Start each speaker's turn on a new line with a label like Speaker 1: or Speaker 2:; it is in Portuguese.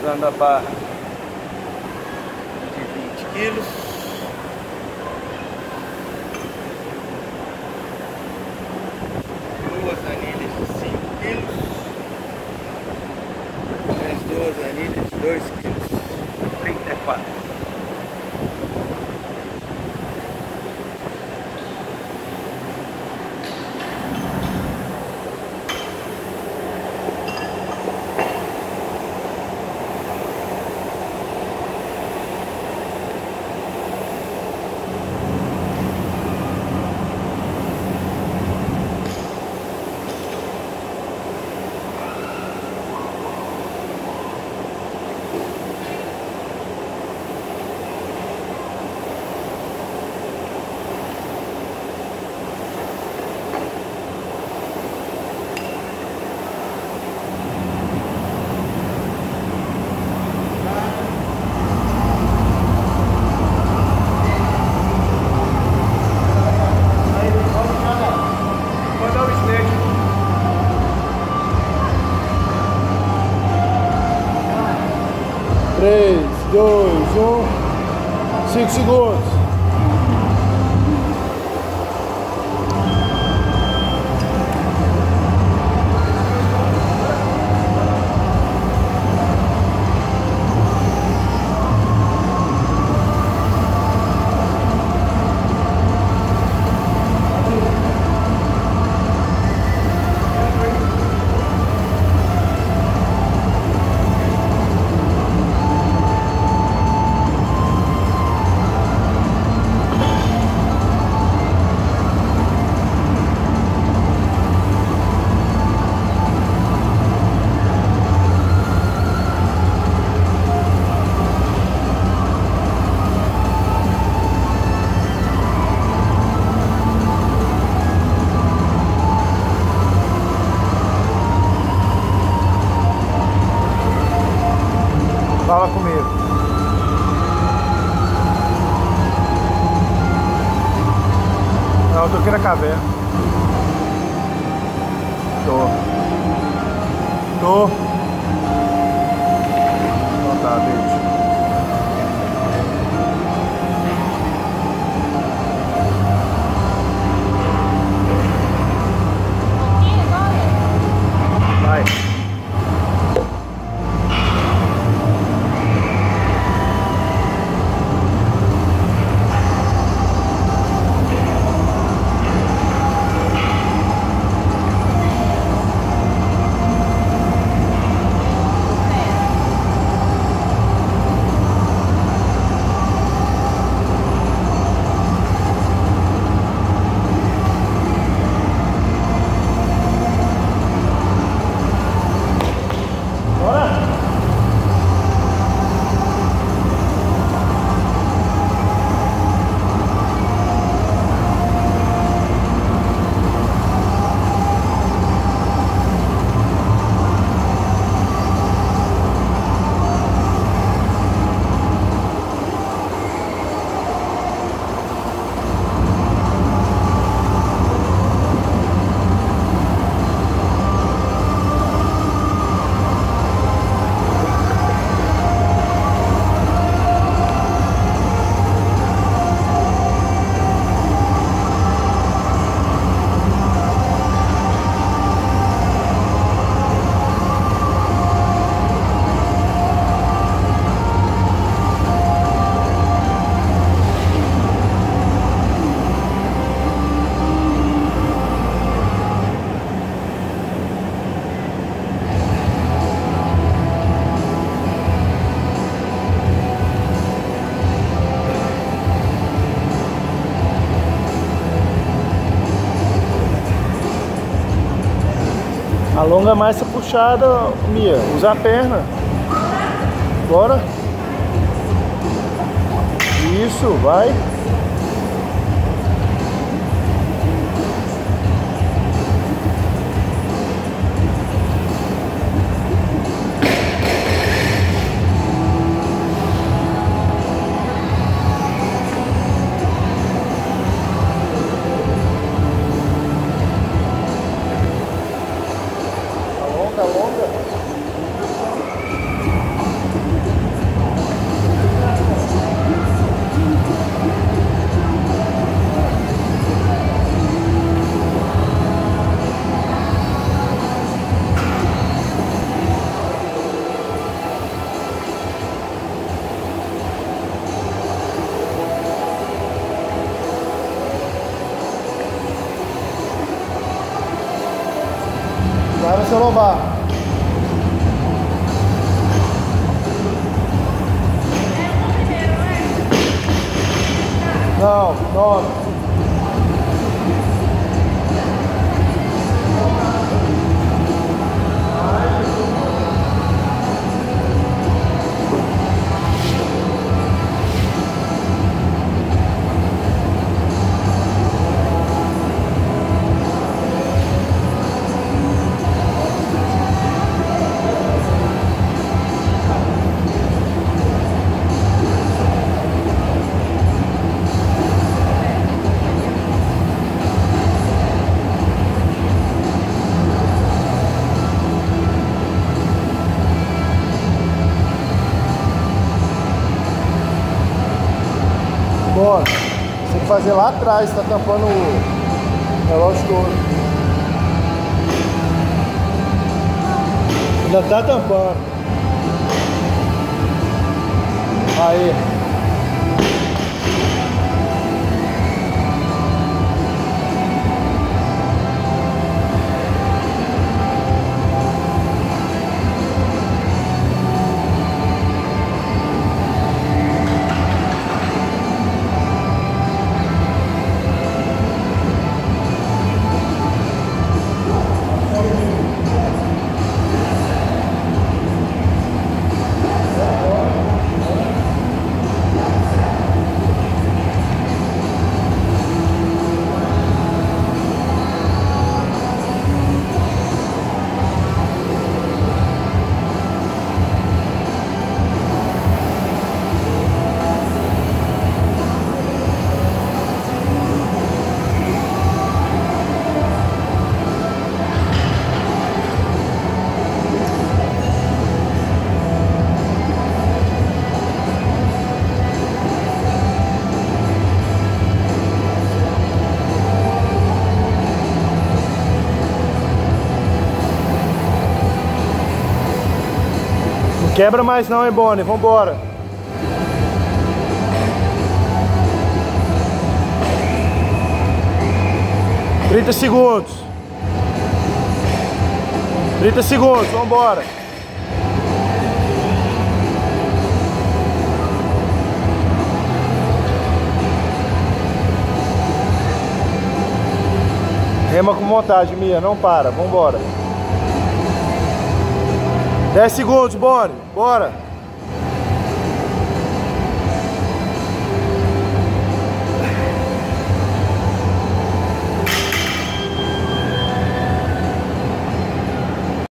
Speaker 1: usando a barra de 20 quilos. Duas anilhas de 5 quilos. Mais duas anilhas de 2 quilos. 34.
Speaker 2: Três, dois, um, cinco segundos. Não, eu tô aqui na caverna. Tô. Tô. Alonga mais essa puxada, Mia. Usa a perna. Bora. Isso, vai. Lombar. Não, nove. Tem que fazer lá atrás, tá tampando o relógio todo. Ainda tá tampando. Aí. Quebra mais não, hein, Bonnie? Vambora. Trinta segundos. Trinta segundos, vambora. Rema com vontade, Mia, não para, vambora. 10 segundos, Boni. Bora.